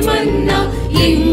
மன்னா எங்க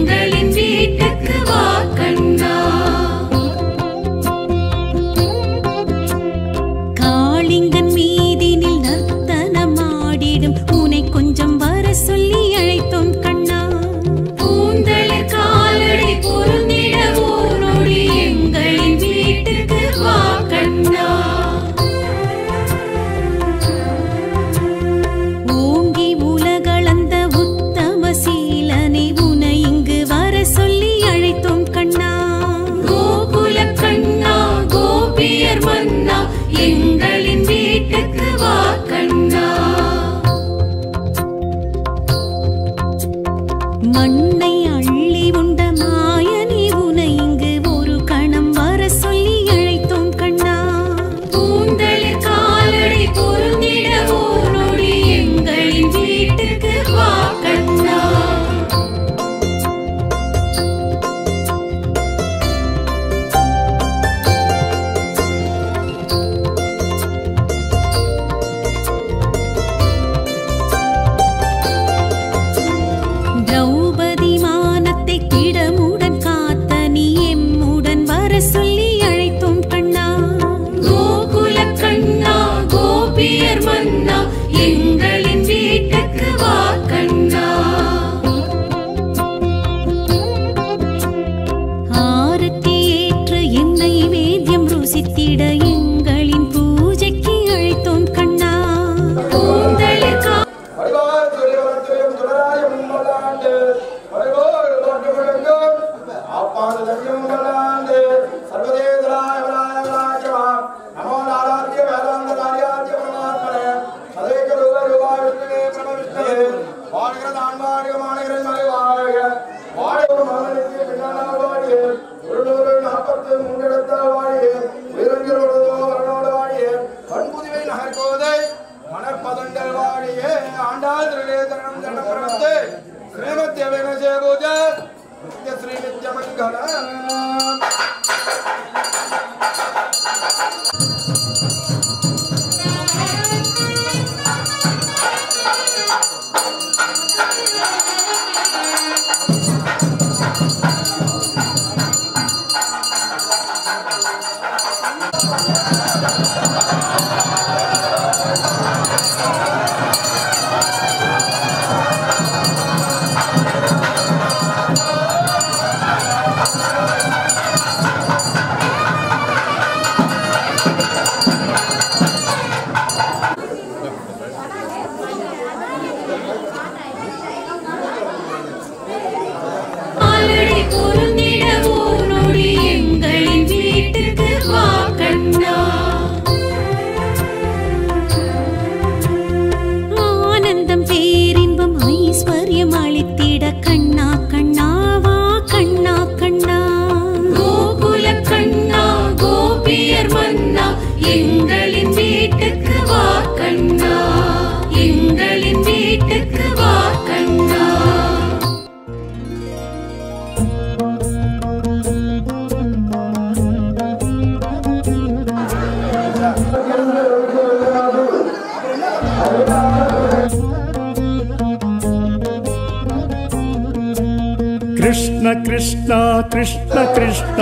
कृष्ण कृष्ण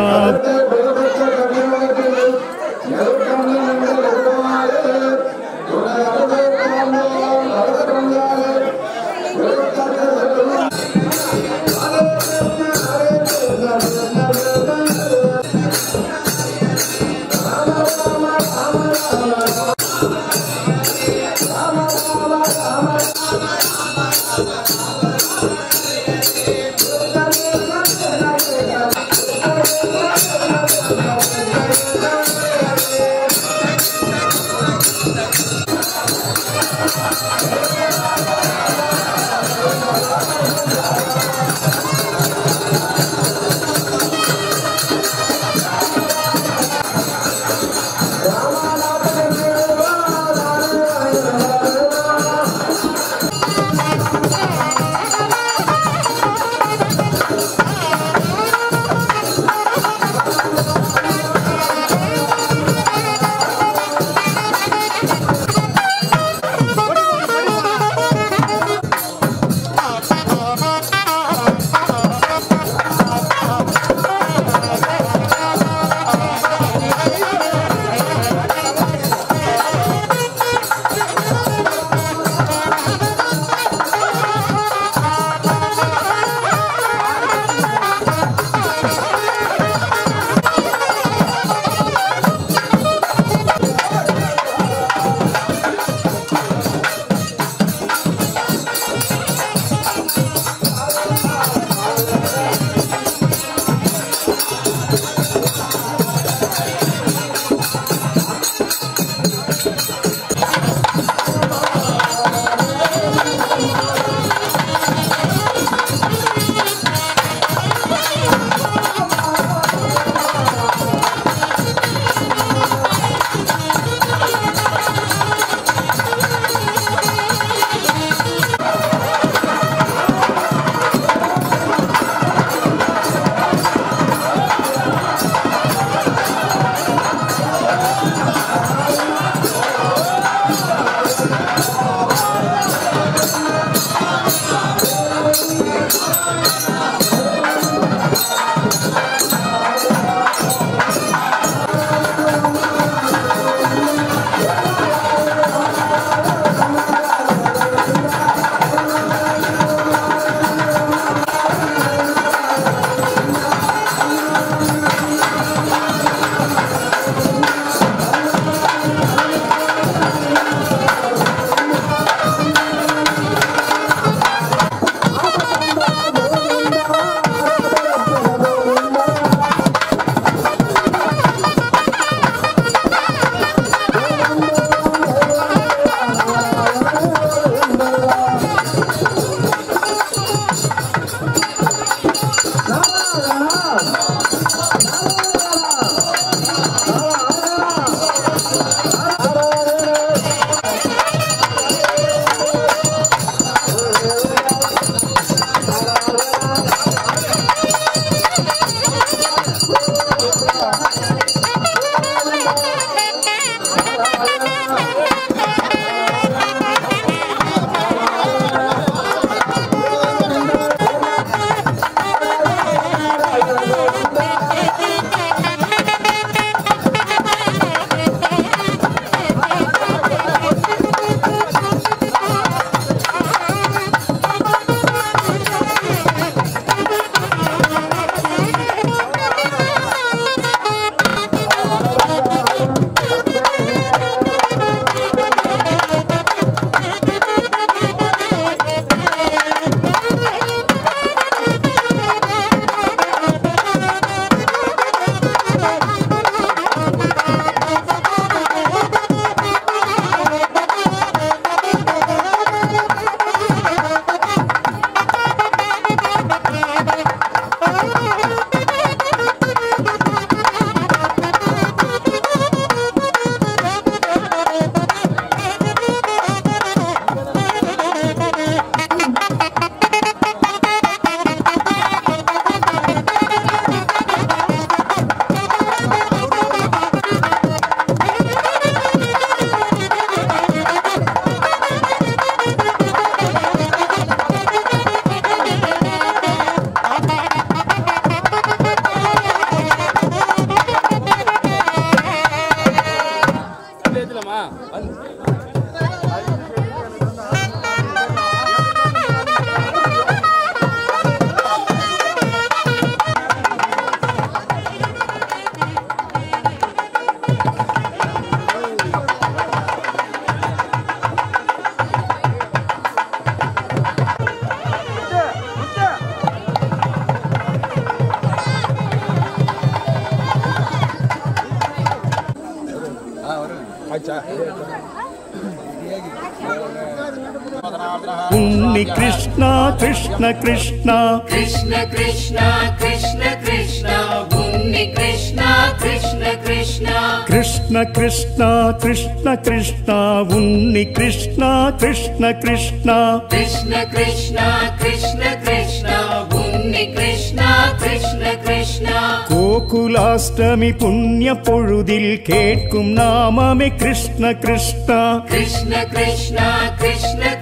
கிருஷ்ணா கிருஷ்ண கிருஷ்ணா கிருஷ்ண கிருஷ்ணா கிருஷ்ண கிருஷ்ணா உன்னி கிருஷ்ணா கிருஷ்ண கிருஷ்ணா கிருஷ்ண கிருஷ்ணா கிருஷ்ண கிருஷ்ணா உன்னி கிருஷ்ணா கிருஷ்ண கிருஷ்ணா கிருஷ்ண கிருஷ்ணா கிருஷ்ண கிருஷ்ணா உன்னி கிருஷ்ணா கிருஷ்ண கிருஷ்ணா கோகுலாஷ்டமி புண்ணிய பொழுதில் கேட்கும் நாமமே கிருஷ்ண கிருஷ்ணா கிருஷ்ண கிருஷ்ணா கிருஷ்ண கிருஷ்ணா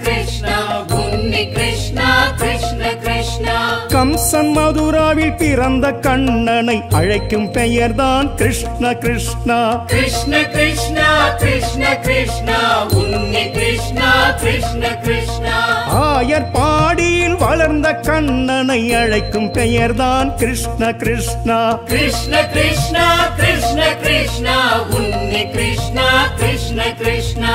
கம்சன் மதுராவில் பிறந்த கண்ணனை அழைக்கும் பெயர்தான் கிருஷ்ண கிருஷ்ணா. கிருஷ்ண கிருஷ்ணா கிருஷ்ண கிருஷ்ணா உன்னி கிருஷ்ணா கிருஷ்ண கிருஷ்ணா. ஆயர் பாடியில் வளர்ந்த கண்ணனை அழைக்கும் பெயர்தான் கிருஷ்ண கிருஷ்ணா. கிருஷ்ண கிருஷ்ணா கிருஷ்ண கிருஷ்ணா உன்னி கிருஷ்ணா கிருஷ்ண கிருஷ்ணா.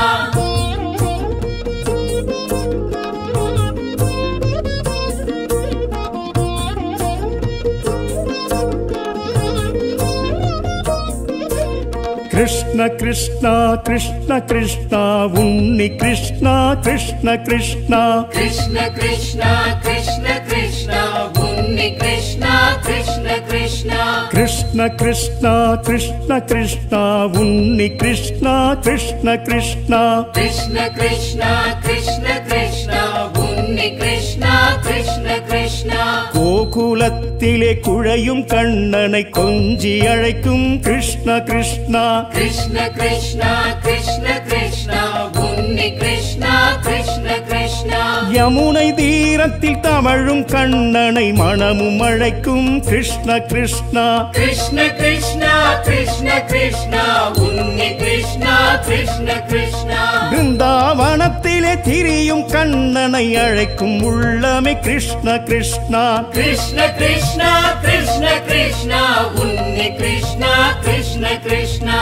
கிருஷ்ண கிருஷ்ணா கிருஷ்ண கிருஷ்ணா உன்னி கிருஷ்ணா கிருஷ்ண கிருஷ்ணா கிருஷ்ண கிருஷ்ணா கிருஷ்ண கிருஷ்ணா உன்னி கிருஷ்ணா கிருஷ்ண கிருஷ்ணா கிருஷ்ண கிருஷ்ணா கிருஷ்ண கிருஷ்ணா உன்னி கிருஷ்ணா கிருஷ்ண கிருஷ்ணா கிருஷ்ண கிருஷ்ணா கிருஷ்ண கிருஷ்ணா உன்னி கிருஷ்ணா கிருஷ்ண கிருஷ்ணா கோகுலத்திலே குழையும் கண்ணனை கொஞ்சி அழைக்கும் கிருஷ்ண கிருஷ்ணா. கிருஷ்ண கிருஷ்ணா கிருஷ்ண கிருஷ்ணா. கிருஷ்ணா கிருஷ்ண கிருஷ்ணா. யமுனை தீரத்தில் தவழும் கண்ணனை மனமும் அழைக்கும் கிருஷ்ண கிருஷ்ணா. கிருஷ்ண கிருஷ்ணா கிருஷ்ண கிருஷ்ணா. உன்னி கிருஷ்ணா கிருஷ்ண கிருஷ்ணா. பிருந்தாவனத்திலே திரியும் கண்ணனை அழைக்கும் உள்ளமே கிருஷ்ண கிருஷ்ணா. கிருஷ்ண கிருஷ்ணா கிருஷ்ண கிருஷ்ணா. உன்னி கிருஷ்ணா கிருஷ்ண கிருஷ்ணா.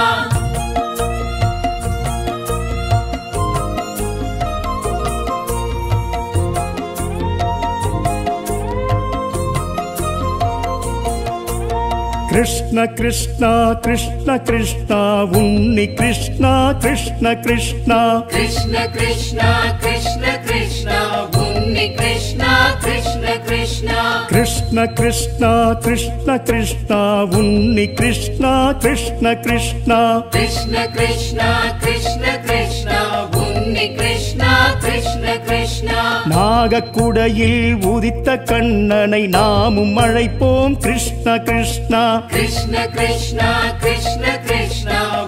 கிருஷ்ண கிருஷ்ணா கிருஷ்ண கிருஷ்ணா உன்னி கிருஷ்ணா கிருஷ்ண கிருஷ்ணா கிருஷ்ண கிருஷ்ணா கிருஷ்ண கிருஷ்ணா உன்னி கிருஷ்ணா கிருஷ்ண கிருஷ்ணா கிருஷ்ண கிருஷ்ணா கிருஷ்ண கிருஷ்ணா உன்னி கிருஷ்ணா கிருஷ்ண கிருஷ்ணா கிருஷ்ண கிருஷ்ணா கிருஷ்ண கிருஷ்ணா உன்னி கிருஷ்ணா கிருஷ்ண கிருஷ்ணா நாகக்குடையில் உதித்த கண்ணனை நாமும் அழைப்போம். கிருஷ்ண கிருஷ்ணா. கிருஷ்ண கிருஷ்ணா கிருஷ்ண கிருஷ்ணா.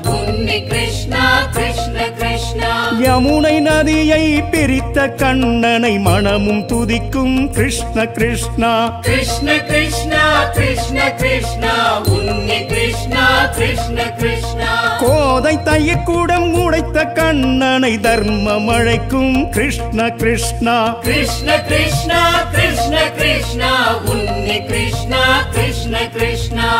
கிருஷ்ணா கிருஷ்ண கிருஷ்ணா. யமுனை நதியை பிரித்த கண்ணனை மனமும் துதிக்கும். கிருஷ்ண கிருஷ்ணா. கிருஷ்ண கிருஷ்ணா கிருஷ்ண கிருஷ்ணா. உன்னி கிருஷ்ணா கிருஷ்ண கிருஷ்ணா. கோதை தையக்கூடம் உடைத்த கண்ணனை தர்மம் அழைக்கும். கிருஷ்ண கிருஷ்ணா. கிருஷ்ண கிருஷ்ணா கிருஷ்ண கிருஷ்ணா உன்னி கிருஷ்ணா கிருஷ்ண கிருஷ்ணா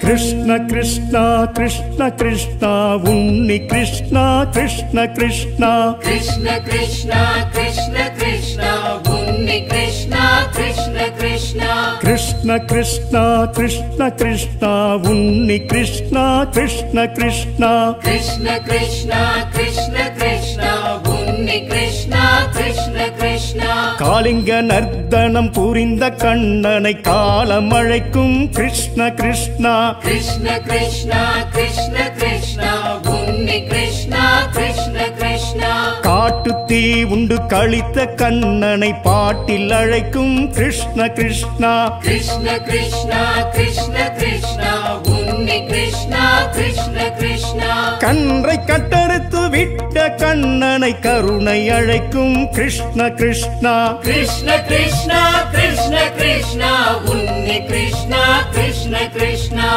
கிருஷ்ண கிருஷ்ணா கிருஷ்ண கிருஷ்ணா உன்னி கிருஷ்ணா கிருஷ்ண கிருஷ்ணா கிருஷ்ண கிருஷ்ணா கிருஷ்ண கிருஷ்ணா உன்னி கிருஷ்ணா கிருஷ்ண கிருஷ்ணா கிருஷ்ண கிருஷ்ணா உன்னி கிருஷ்ணா கிருஷ்ண கிருஷ்ணா கிருஷ்ண கிருஷ்ணா கிருஷ்ண கிருஷ்ணா உன்னி கிருஷ்ணா கிருஷ்ண கிருஷ்ணா காளிங்க நர்த்தனம் புரிந்த கண்ணனை காலம் அழைக்கும் கிருஷ்ண கிருஷ்ணா கிருஷ்ண கிருஷ்ணா கிருஷ்ண கிருஷ்ணா உன்னி கிருஷ்ண கிருஷ்ணா காட்டு தீ உண்டு கழித்த கண்ணனை பாட்டில் அழைக்கும் கிருஷ்ண கிருஷ்ணா. கிருஷ்ண கிருஷ்ணா கிருஷ்ண கிருஷ்ணா உன்னி கிருஷ்ணா Krishna Krishna கன்றை கட்டறுத்து விட்ட கண்ணனை கருணை அழைக்கும் Krishna Krishna. Krishna Krishna Krishna Krishna Unni Krishna Krishna Krishna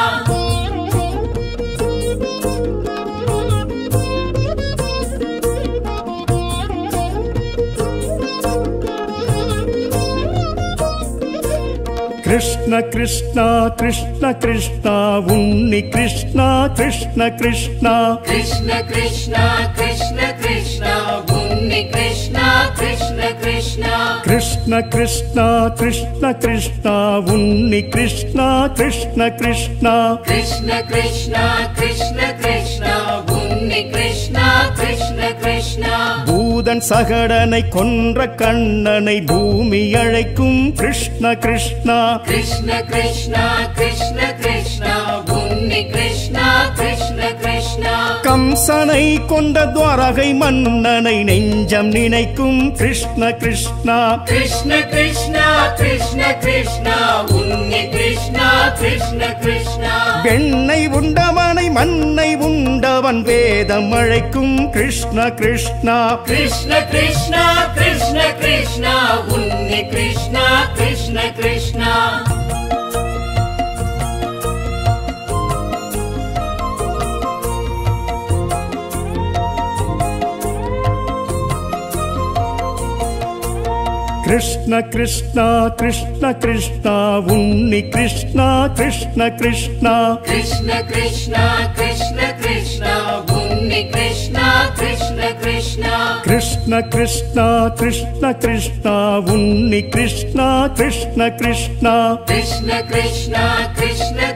Krishna Krishna Krishna Krishna உன்னி Krishna Krishna Krishna Krishna Krishna Krishna Krishna Unni Krishna Krishna Krishna Krishna Krishna Krishna Krishna உன்னி Krishna Krishna Krishna Krishna Krishna Krishna Krishna Unni Krishna Krishna Krishna Poothan சகடனை கொன்ற கண்ணனை பூமி அழைக்கும் Krishna Krishna Krishna Krishna Krishna Krishna Unni Krishna Krishna Krishna கம்சனை கொண்ட துவாரகை மன்னனை நெஞ்சம் நினைக்கும் Krishna Krishna Krishna Krishna Krishna Krishna Unni Krishna Krishna Krishna பெண்ணை உண்டவனை மண்ணை உண்டவன் வேதம் அழைக்கும் கிருஷ்ண கிருஷ்ணா கிருஷ்ண கிருஷ்ணா கிருஷ்ண கிருஷ்ணா உன்னி கிருஷ்ணா கிருஷ்ண கிருஷ்ணா கிருஷ்ண கிருஷ்ணா கிருஷ்ண கிருஷ்ணா உன்னி Krishna Krishna Krishna Krishna Krishna Krishna Krishna Unni Krishna Krishna Krishna Krishna Krishna Krishna Krishna உன்னி Krishna Krishna Krishna Krishna Krishna Krishna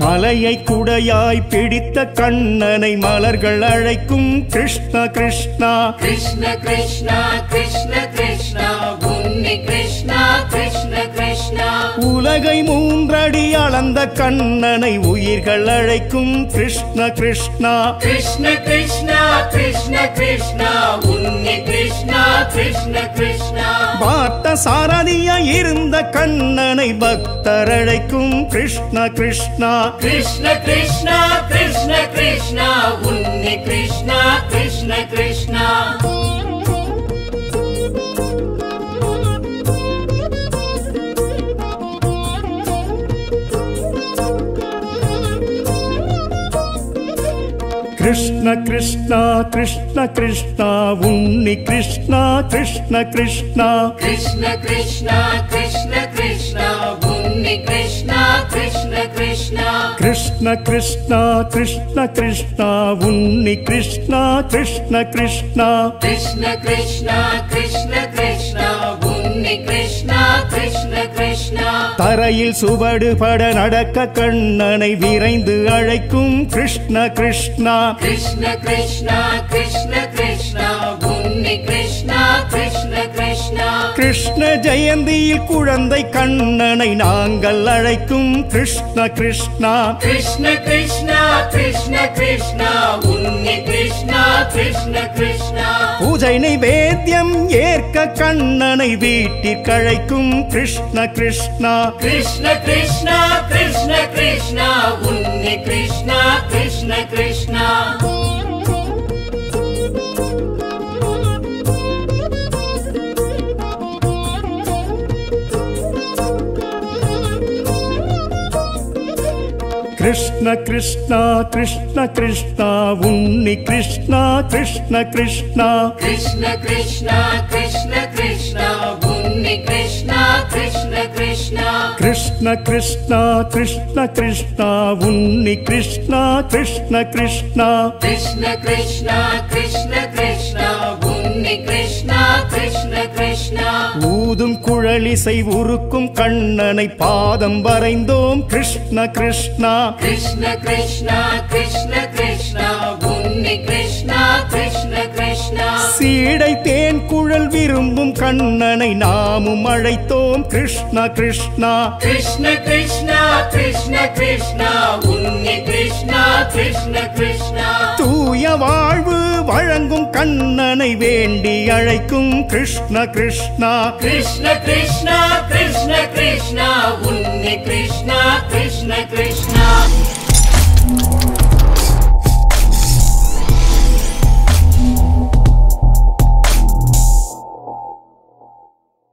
மலையை குடையாய் பிடித்த கண்ணனை மலர்கள் அழைக்கும் Krishna Krishna Krishna Krishna Krishna Unni Krishna Krishna Krishna உலகை மூன்றடி அளந்த கண்ணனை உயிர்கள் அழைக்கும் Krishna Krishna Krishna Krishna Krishna Krishna Krishna Krishna Krishna பார்த்த சாரதியாய் இருந்த கண்ணனை பக்தர் அழைக்கும் Krishna Krishna Krishna Krishna Krishna Krishna Unni Krishna Krishna Krishna Krishna Krishna Krishna Krishna உன்னி Krishna Krishna Krishna Krishna Krishna Krishna Krishna Unni Krishna Krishna Krishna Krishna Krishna Krishna Krishna உன்னி Krishna Krishna Krishna Krishna Krishna Krishna தரையில் சுவடுபட நடக்க கண்ணனை விரைந்து அழைக்கும் Krishna Krishna Krishna Unni Krishna Krishna Krishna Krishna ஜெயந்தியில் குழந்தை கண்ணனை நாங்கள் அழைக்கும் Krishna Krishna Krishna Krishna Krishna Krishna Unni Krishna Krishna Krishna பூஜை நைவேத்தியம் ஏற்க கண்ணனை வீட்டிற்கு அழைக்கும் Krishna Krishna Krishna Krishna Krishna Krishna Unni Krishna Krishna Krishna Krishna Krishna Krishna உன்னி Krishna Krishna Krishna Krishna Krishna Krishna Krishna Unni Krishna Krishna Krishna Krishna Krishna Krishna Krishna உன்னி Krishna Krishna Krishna Krishna Krishna Krishna Krishna Unni Krishna Krishna Krishna ஊதும் குழலிசை உருக்கும் கண்ணனை பாதம் வரைந்தோம். Krishna Krishna. Krishna Krishna Krishna சீடை தேன் குழல் விரும்பும் கண்ணனை நாமும் அழைத்தோம். Krishna Krishna. Krishna Krishna Krishna Krishna Unni Krishna Krishna Krishna தூய வாழ்வு வழங்க வழங்கும் கண்ணனை வேண்டி அழைக்கும். கிருஷ்ண கிருஷ்ணா. கிருஷ்ண கிருஷ்ணா கிருஷ்ண கிருஷ்ணா. உன்னி கிருஷ்ணா கிருஷ்ண கிருஷ்ணா.